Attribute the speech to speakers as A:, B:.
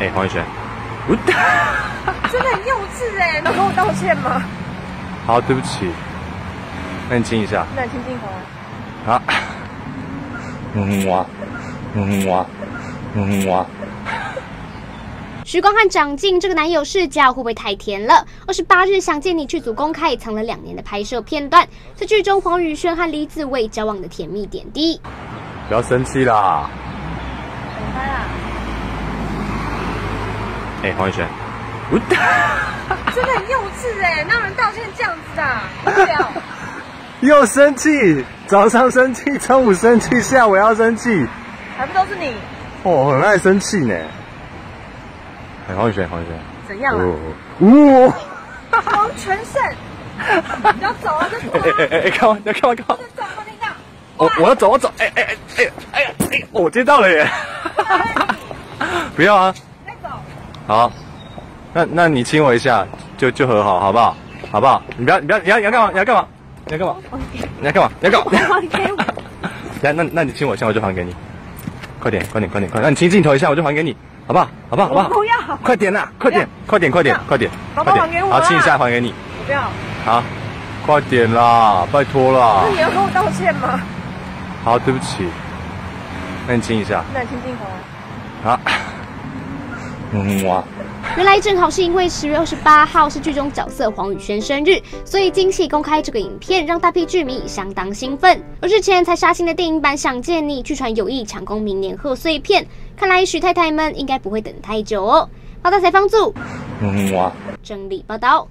A: 哎，黄宇轩，
B: 真的很幼稚哎，能跟我道歉吗？
A: 好，对不起。那你亲一下。
B: 那你亲镜头
A: 啊。嗯哇，嗯哇，嗯哇。
C: 徐光汉长进这个男友视角会不会太甜了？二十八日想见你剧组公开藏了两年的拍摄片段，在剧中黄宇轩和李子维交往的甜蜜点滴。
A: 不要生气啦。
B: 走开啦。
A: 哎，黄宇轩。
B: 真的很幼稚哎，哪有人道歉这样子的？无聊。
A: 又生气，早上生气，中午生气，下午要生气，
B: 还不都是你？
A: 哦，很爱生气呢。黄宇轩，黄宇轩，
B: 怎样啊？
A: 呜！
B: 黄全胜，你要走啊？
A: 哎哎哎哎，干嘛？要干嘛？干嘛？我我要走，我走。哎哎哎哎哎呀！哎，我接到了耶！不要啊！好，那那你亲我一下，就就和好，好不好？好不好？你不要，你不要，你要你要干嘛？你要干嘛？你要干嘛？你要干嘛？你要干嘛？
B: 还给 我。
A: 那那那你亲我一下，我就还给你。快点，快点，快点，快！那你亲镜头一下，我就还给你。好不好？好不好？好不好？
B: 不要！
A: 快点呐！快点！快点！快点！快点！
B: 快点还给我
A: 好，亲一下，还给你。
B: 我不要。
A: 好，快点啦！拜托啦！
B: 那你要跟我道歉吗？
A: 好，对不起。那你亲一下。
B: 那你亲镜头
A: 啊。嗯哇。
C: 原来正好是因为十月二十八号是剧中角色黄宇轩生日，所以惊喜公开这个影片，让大批剧迷相当兴奋。而日前才杀青的电影版《想见你》，据传有意抢攻明年贺岁片，看来许太太们应该不会等太久哦。报道采访组，
A: 嗯哇，
C: 整理报道。